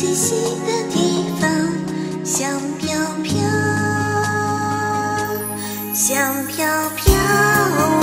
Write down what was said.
栖息的地方香飘飘香飘飘。